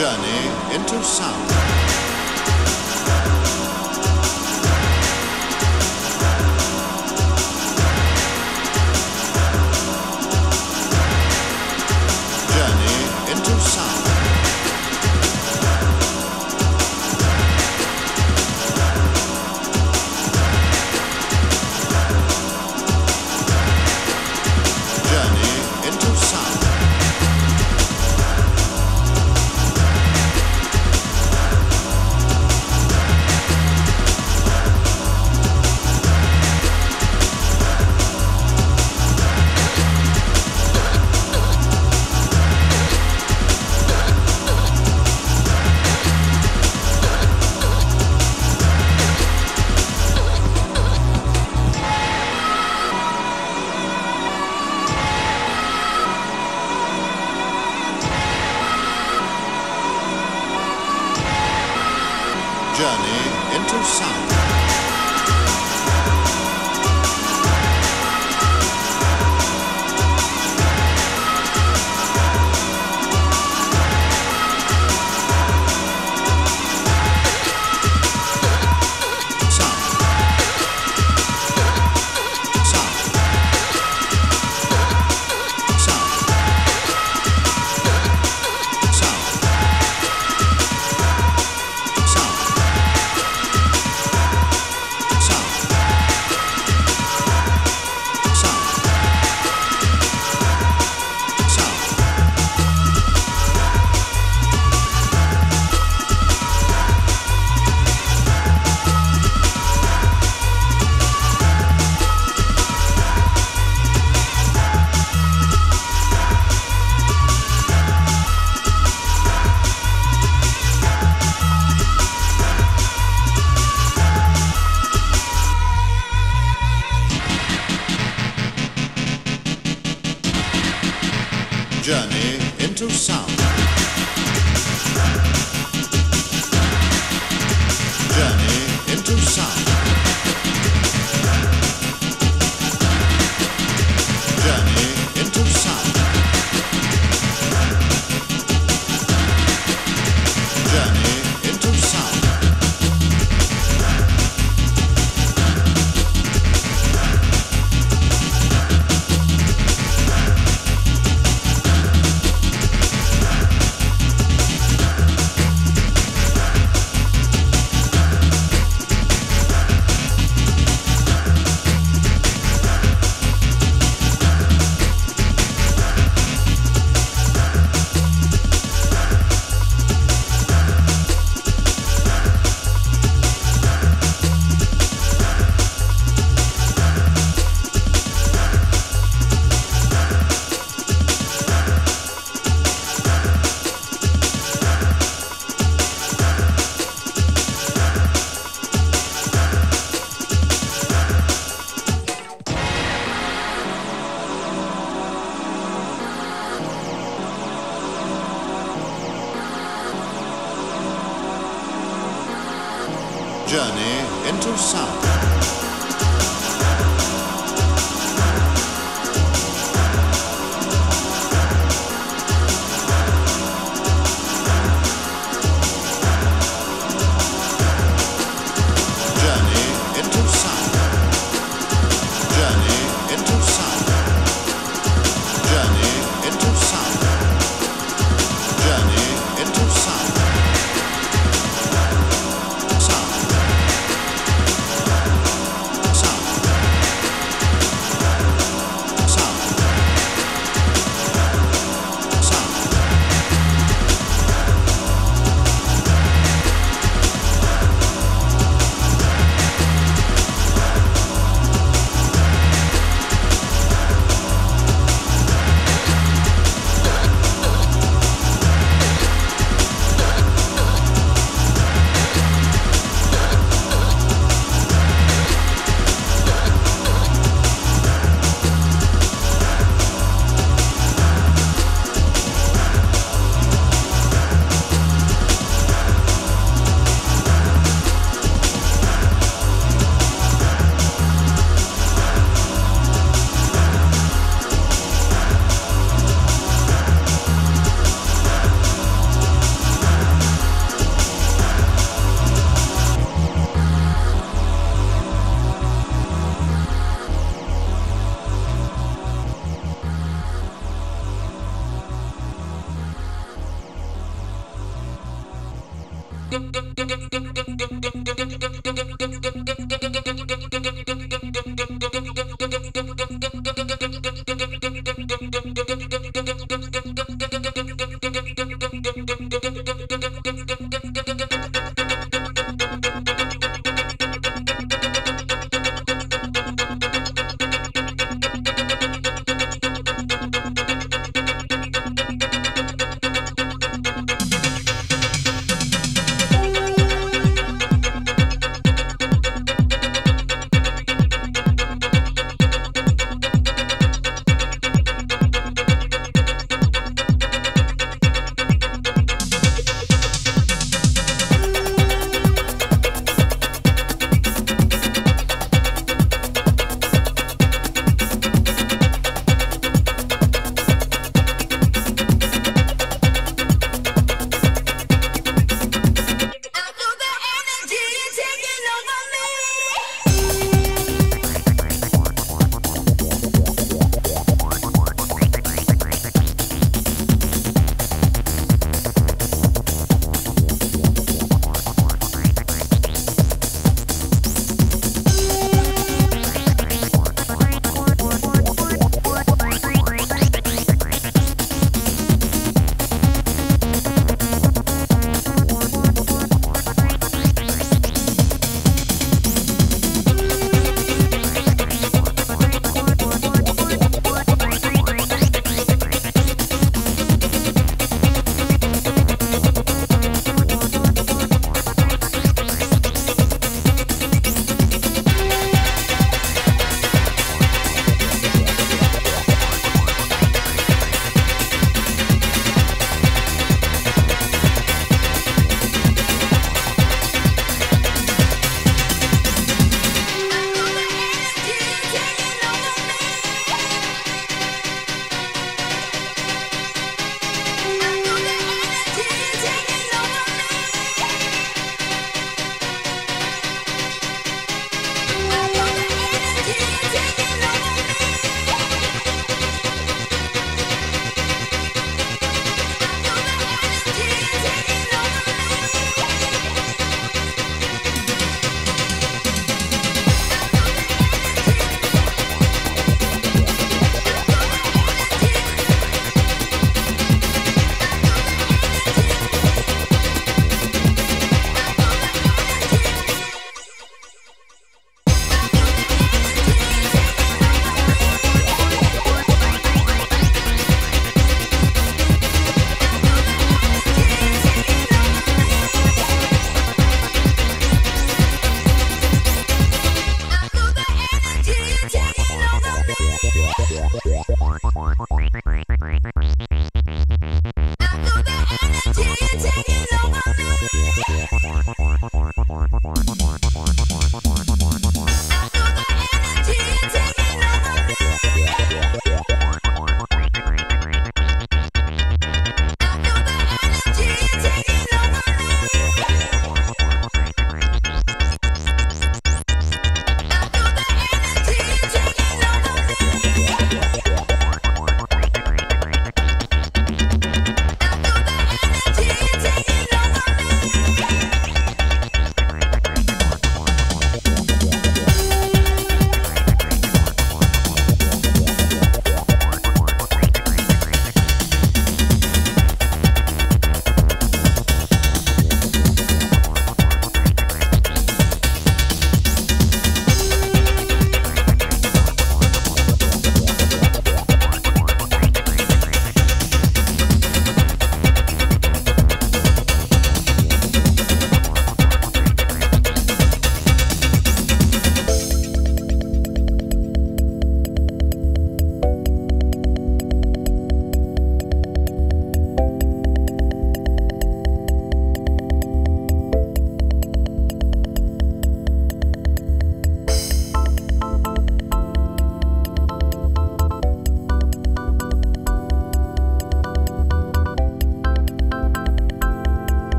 Journey into sound.